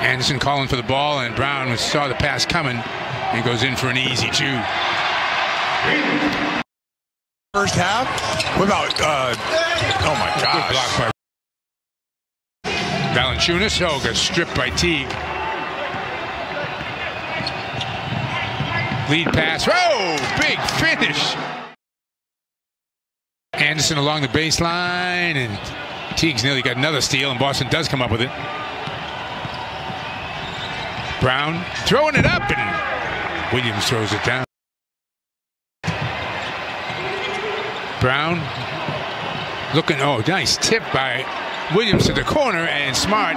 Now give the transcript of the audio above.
Anderson calling for the ball, and Brown saw the pass coming and goes in for an easy two. First half, without, uh, oh my Good gosh. block by Valanciunas. Oh, got stripped by Teague. Lead pass. Oh, big finish. Anderson along the baseline, and Teague's nearly got another steal, and Boston does come up with it. Brown throwing it up, and Williams throws it down. Brown looking, oh, nice tip by Williams to the corner, and Smart